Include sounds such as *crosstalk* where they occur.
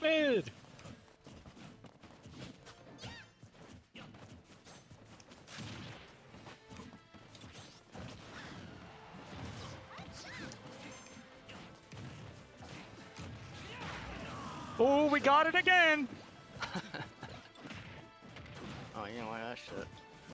Stupid! Oh, we got it again! *laughs* Oh, you know what? That shit.